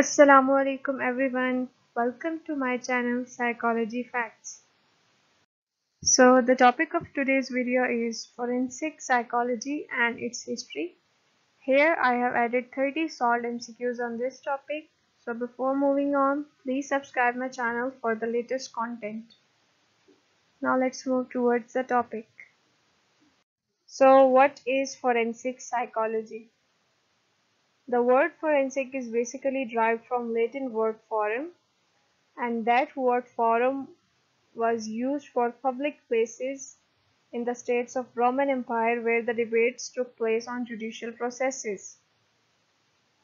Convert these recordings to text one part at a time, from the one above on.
Assalamu alaikum everyone. Welcome to my channel Psychology Facts. So the topic of today's video is forensic psychology and its history. Here I have added 30 solved MCQs on this topic. So before moving on, please subscribe my channel for the latest content. Now let's move towards the topic. So what is forensic psychology? The word forensic is basically derived from Latin word forum and that word forum was used for public places in the states of Roman Empire where the debates took place on judicial processes.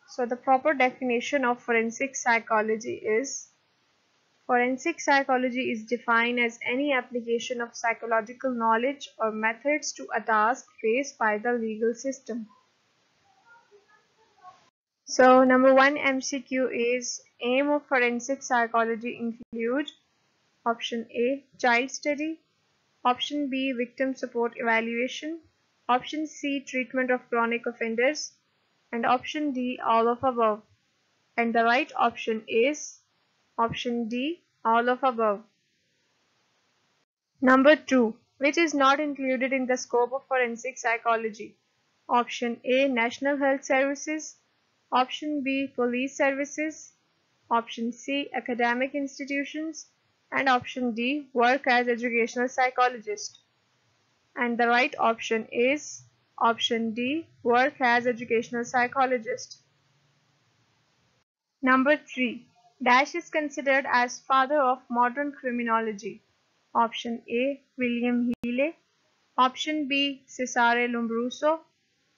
So the proper definition of forensic psychology is Forensic psychology is defined as any application of psychological knowledge or methods to a task faced by the legal system. So number one MCQ is aim of forensic psychology include option A child study, option B victim support evaluation, option C treatment of chronic offenders and option D all of above. And the right option is option D all of above. Number 2 which is not included in the scope of forensic psychology. Option A National Health Services Option B Police Services. Option C Academic Institutions. And option D Work as Educational Psychologist. And the right option is option D Work as Educational Psychologist. Number 3 Dash is considered as father of modern criminology. Option A William Healy. Option B Cesare Lombroso.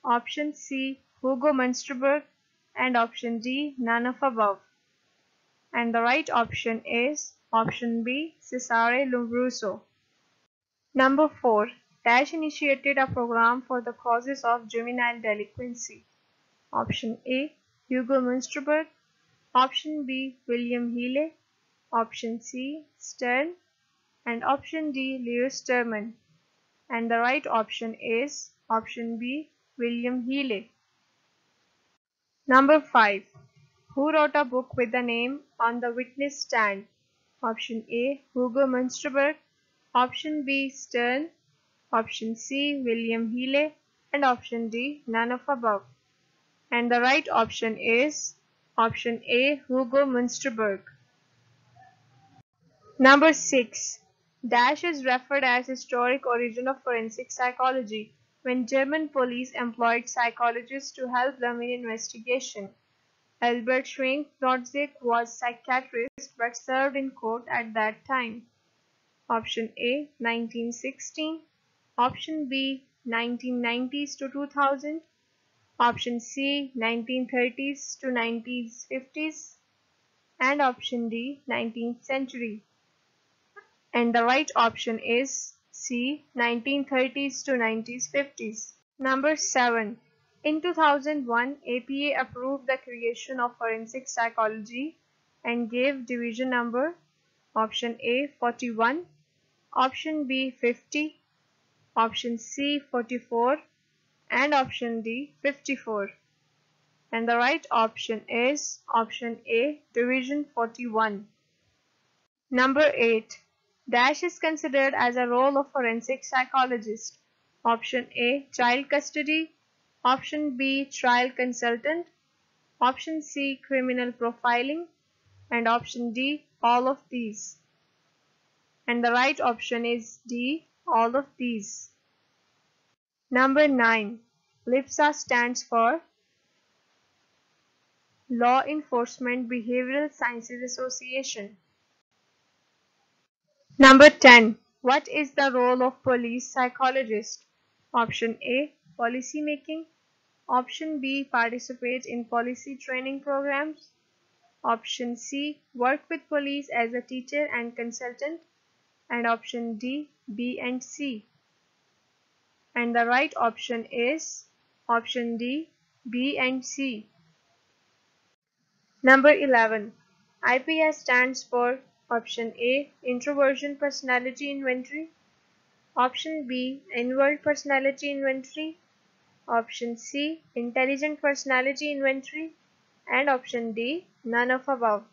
Option C Hugo Münsterberg and option D none of above. And the right option is option B Cesare Lombroso. Number 4. Dash initiated a program for the causes of juvenile delinquency. Option A Hugo Münsterberg Option B William Healy Option C Stern and option D Lewis Terman and the right option is option B William Healy. Number 5. Who wrote a book with the name On the Witness Stand? Option A. Hugo Münsterberg Option B. Stern Option C. William Healy and option D. None of above. And the right option is option A. Hugo Münsterberg. Number 6. Dash is referred as historic origin of forensic psychology when German police employed psychologists to help them in investigation. Albert Schwenk Notzig was psychiatrist but served in court at that time. Option A 1916, option B 1990s to 2000, option C 1930s to 1950s and option D 19th century. And the right option is C. 1930s to 1950s. Number 7. In 2001, APA approved the creation of forensic psychology and gave division number option A 41, option B 50, option C 44 and option D 54. And the right option is option A division 41. Number 8. Dash is considered as a role of forensic psychologist. Option A. Child custody. Option B. Trial consultant. Option C. Criminal profiling. And option D. All of these. And the right option is D. All of these. Number 9. LEBSA stands for Law Enforcement Behavioral Sciences Association. Number 10. What is the role of police psychologist? Option A. Policy making. Option B. Participate in policy training programs. Option C. Work with police as a teacher and consultant. And option D. B and C. And the right option is option D. B and C. Number 11. IPS stands for Option A. Introversion Personality Inventory Option B. Inwald Personality Inventory Option C. Intelligent Personality Inventory and option D none of above.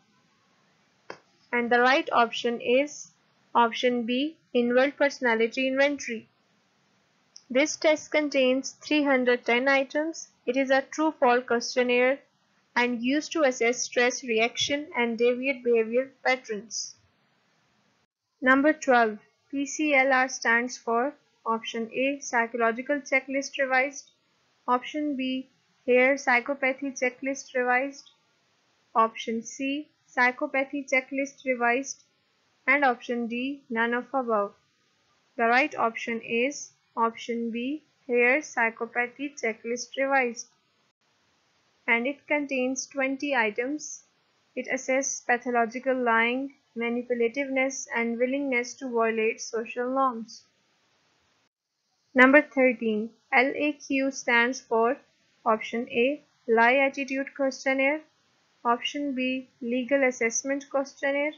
And the right option is option B Inwald personality inventory. This test contains 310 items. It is a true-false questionnaire and used to assess stress reaction and deviant behavior patterns. Number 12. PCLR stands for option A. Psychological Checklist Revised Option B. Hare Psychopathy Checklist Revised Option C. Psychopathy Checklist Revised and option D. None of above. The right option is option B. Hare Psychopathy Checklist Revised and it contains 20 items. It assesses pathological lying, manipulativeness, and willingness to violate social norms. Number 13. LAQ stands for Option A. Lie Attitude Questionnaire Option B. Legal Assessment Questionnaire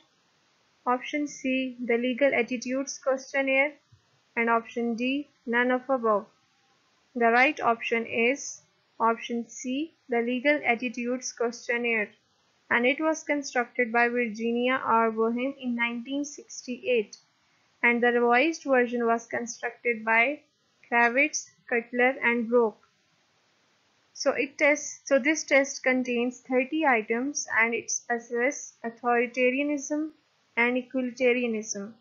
Option C. The Legal Attitudes Questionnaire and Option D. None of above. The right option is Option C. The Legal Attitudes Questionnaire and it was constructed by Virginia R. Boehm in 1968 and the revised version was constructed by Kravitz, Cutler and Brock. So it tests so this test contains 30 items and it assesses authoritarianism and equalitarianism.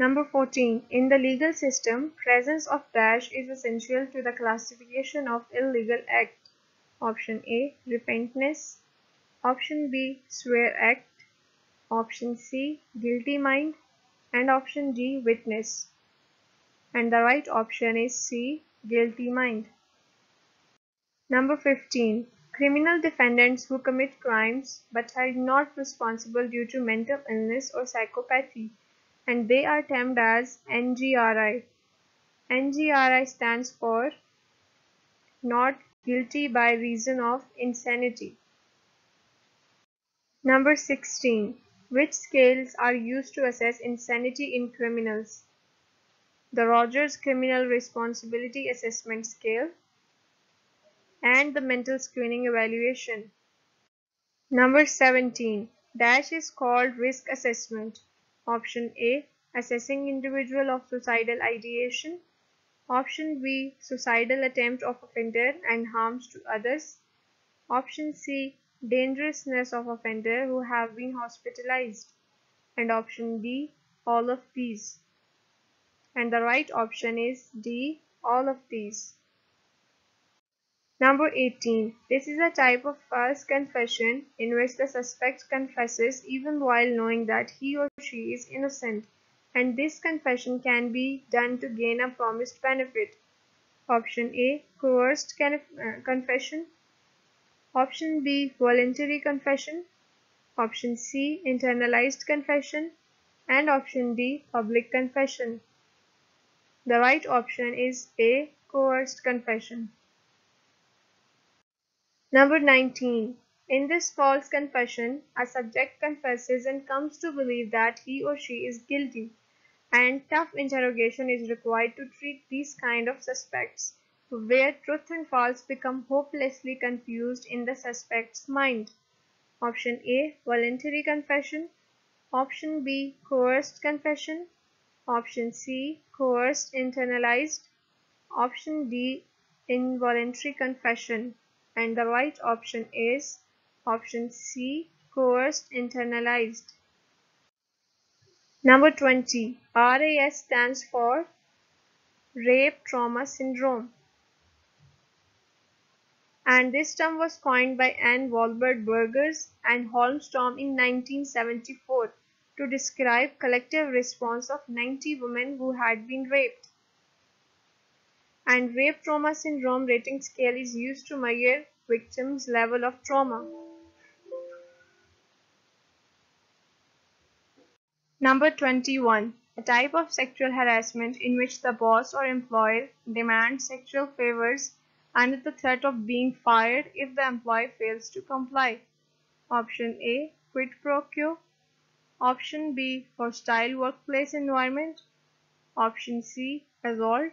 Number 14. In the legal system, presence of dash is essential to the classification of illegal act. Option A. Repentness. Option B. Swear act. Option C. Guilty mind. And option D. Witness. And the right option is C. Guilty mind. Number 15. Criminal defendants who commit crimes but are not responsible due to mental illness or psychopathy and they are termed as NGRI. NGRI stands for not guilty by reason of insanity. Number 16. Which scales are used to assess insanity in criminals? The Rogers Criminal Responsibility Assessment Scale and the Mental Screening Evaluation. Number 17. Dash is called risk assessment. Option A. Assessing individual of suicidal ideation. Option B. Suicidal attempt of offender and harms to others. Option C. Dangerousness of offender who have been hospitalized. And option D. All of these. And the right option is D. All of these. Number 18. This is a type of false confession in which the suspect confesses even while knowing that he or she is innocent and this confession can be done to gain a promised benefit. Option A. Coerced uh, confession Option B. Voluntary confession Option C. Internalized confession and option D. Public confession. The right option is A. Coerced confession. Number 19. In this false confession, a subject confesses and comes to believe that he or she is guilty, and tough interrogation is required to treat these kind of suspects, where truth and false become hopelessly confused in the suspect's mind. Option A. Voluntary confession. Option B. Coerced confession. Option C. Coerced internalized. Option D. Involuntary confession and the right option is option C coerced internalized. Number 20 RAS stands for rape trauma syndrome and this term was coined by Anne Wolbert Burgess and Holmstrom in 1974 to describe collective response of 90 women who had been raped and rape trauma syndrome rating scale is used to measure victims' level of trauma. Number 21. A type of sexual harassment in which the boss or employer demands sexual favors under the threat of being fired if the employee fails to comply. Option A. Quid pro quo. Option B. Hostile workplace environment. Option C. Assault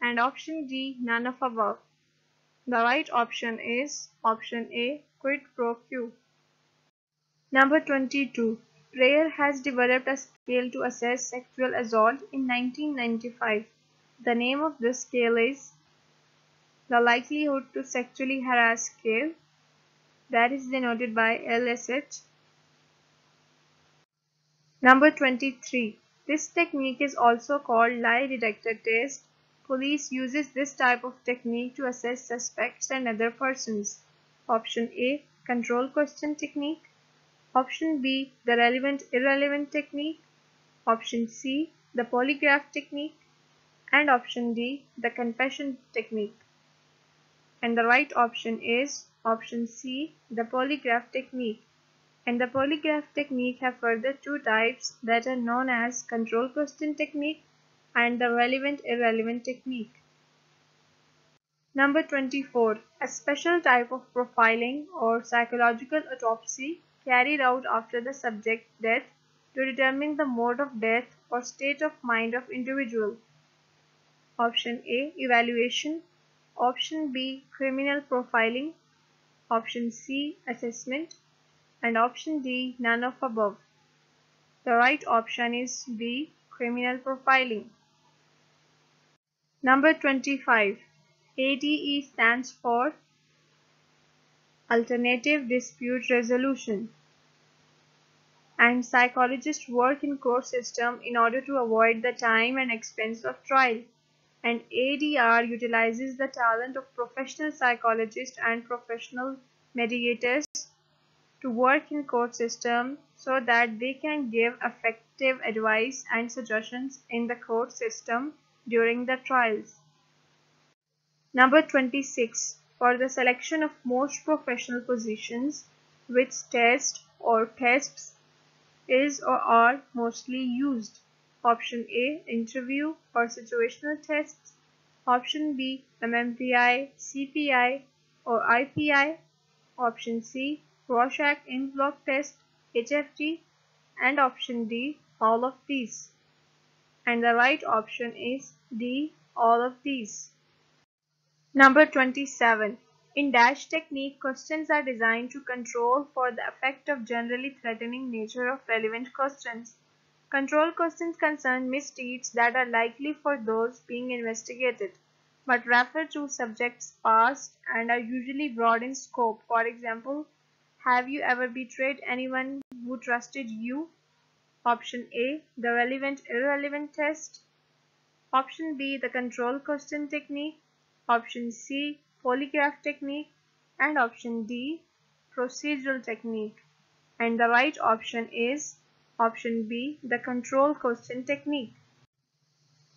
and option D none of above. The right option is option A quid pro quo. Number 22. Pryor has developed a scale to assess sexual assault in 1995. The name of this scale is the likelihood to sexually harass scale that is denoted by LSH. Number 23. This technique is also called lie detector test. Police uses this type of technique to assess suspects and other persons. Option A. Control question technique. Option B. The relevant irrelevant technique. Option C. The polygraph technique. And option D. The confession technique. And the right option is option C. The polygraph technique. And the polygraph technique have further two types that are known as control question technique and the relevant irrelevant technique. Number 24. A special type of profiling or psychological autopsy carried out after the subject's death to determine the mode of death or state of mind of individual. Option A. Evaluation Option B. Criminal profiling Option C. Assessment and option D. None of above. The right option is B. Criminal profiling. Number 25. ADR stands for Alternative Dispute Resolution. And psychologists work in court system in order to avoid the time and expense of trial. And ADR utilizes the talent of professional psychologists and professional mediators to work in court system so that they can give effective advice and suggestions in the court system during the trials. Number 26. For the selection of most professional positions, which test or tests is or are mostly used? Option A. Interview or situational tests. Option B. MMPI, CPI or IPI. Option C. Rorschach ink blot test, HFT. And option D. All of these. And the right option is D. All of these. Number 27. In DASH technique, questions are designed to control for the effect of generally threatening nature of relevant questions. Control questions concern misdeeds that are likely for those being investigated, but refer to subjects' past and are usually broad in scope. For example, have you ever betrayed anyone who trusted you? Option A. The relevant irrelevant test. Option B. The control question technique. Option C. Polygraph technique. And option D. Procedural technique. And the right option is Option B. The control question technique.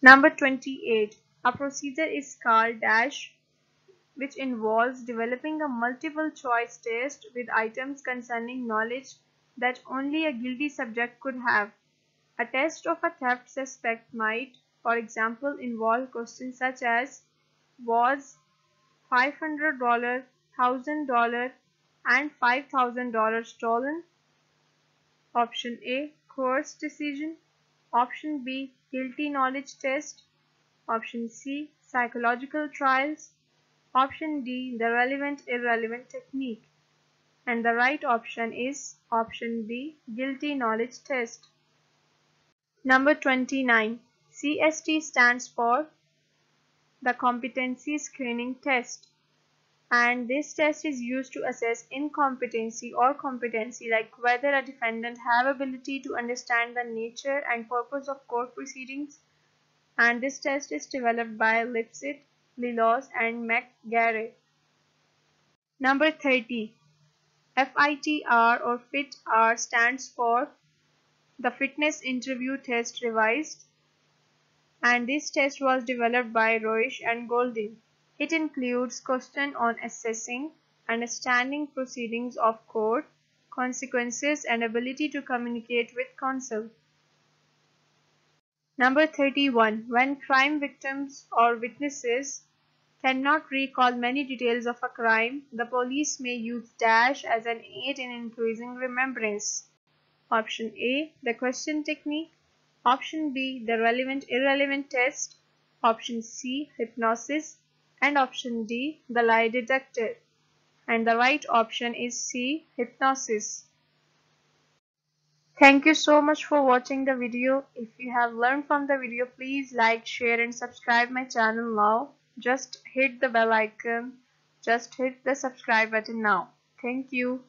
Number 28. A procedure is called dash which involves developing a multiple choice test with items concerning knowledge that only a guilty subject could have. A test of a theft suspect might, for example, involve questions such as was $500, $1000 and $5000 stolen? Option A. Coerced decision. Option B. Guilty knowledge test. Option C. Psychological trials. Option D. The relevant irrelevant technique. And the right option is option B. Guilty knowledge test. Number 29. CST stands for the Competency Screening Test and this test is used to assess incompetency or competency like whether a defendant have ability to understand the nature and purpose of court proceedings and this test is developed by Lipsitt, Lelos and McGarry. Number 30. FITR or FIT-R stands for the Fitness Interview Test Revised and this test was developed by Roesch and Golding. It includes question on assessing, understanding proceedings of court, consequences and ability to communicate with counsel. Number 31. When crime victims or witnesses cannot recall many details of a crime, the police may use dash as an aid in increasing remembrance. Option A, the question technique. Option B, the relevant irrelevant test. Option C, hypnosis. And option D, the lie detector. And the right option is C, hypnosis. Thank you so much for watching the video. If you have learned from the video, please like, share and subscribe my channel now just hit the bell icon. Just hit the subscribe button now. Thank you.